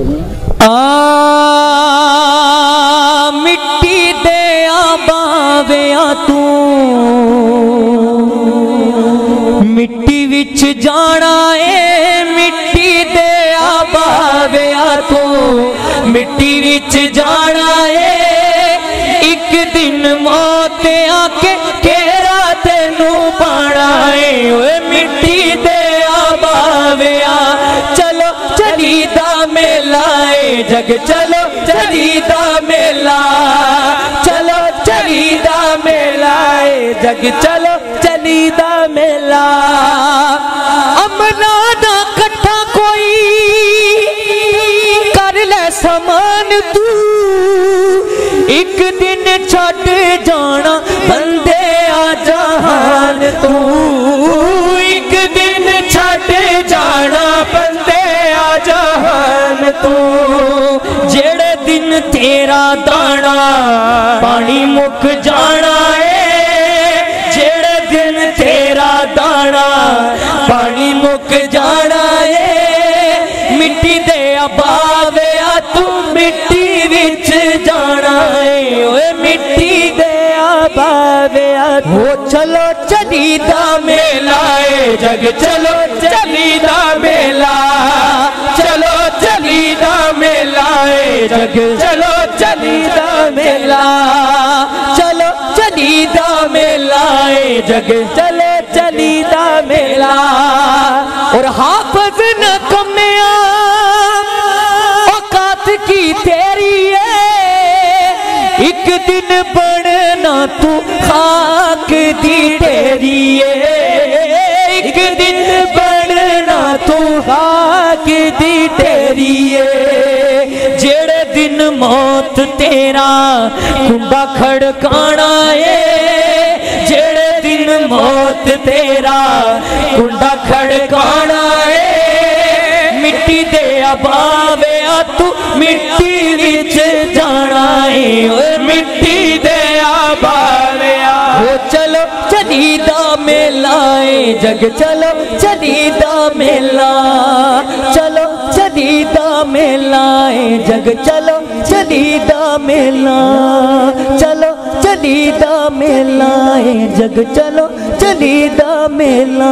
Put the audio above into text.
ਆ ਮਿੱਟੀ ਦੇ ਆ ਬਾਵਿਆ ਤੂੰ ਮਿੱਟੀ ਵਿੱਚ ਜਾਣਾ ਏ ਮਿੱਟੀ ਦੇ ਆ ਬਾਵਿਆਂ ਤੂੰ ਮਿੱਟੀ ਵਿੱਚ ਜਾਣਾ ਏ ਇੱਕ ਦਿਨ ਮੌਤ ਆ ਕੇ ਘੇਰਾ ਤੈਨੂੰ ਪਾਣਾ ਏ ਓਏ कि चलो चरीदा मेला, चलो चरीदा मेला जग चलो चलीदा मेला। अमना ना कट्ठा कोई, कर ले समान तू। एक दिन छट जाना बंदे ਜਿਹੜੇ ਤੇਰਾ ਦਾਣਾ, ਪਾਣੀ ਮੁੱਕ ਜਾਣਾ ਏ। ਜਿਹੜੇ ਦਿਨ ਤੇਰਾ ਦਾਣਾ, ਪਾਣੀ ਮੁੱਕ ਜਾਣਾ ਏ। ਮਿੱਟੀ ਦੇ ਅਬਾਵਿਆ ਤੂੰ ਮਿੱਟੀ ਵਿੱਚ ਜਾਣਾ ਏ। ਓਏ ਮਿੱਟੀ ਦੇ ਅਬਾਵਿਆ ਹੋ ਚਲੋ ਚਲੀ ਦਾ ਮੇਲਾ ਏ। ਜਗ ਚਲੋ ਚਲੀ ਦਾ ਮੇਲਾ। जग चलो चनीदा मेला, चलो चनीदा मेला जग चलो चनीदा मेला। और हाफज न कमिया औकात की तेरी है, एक दिन बनना तू खाक दी तेरी है। एक दिन बनना तू खाक दी मौत तेरा कुंडा खड़काना है। जेड़े दिन मौत तेरा कुंडा खड़काना है। मिट्टी दे अबाविया तू मिट्टी विच जाना है। मिट्टी दे अबाविया हो चलो चलीदा मेला जग चलो चलीदा मेला। चलो चलीदा मेला है। जग चलो चलीदा मेला चलो चलीदा मेला जग चलो चलीदा मेला।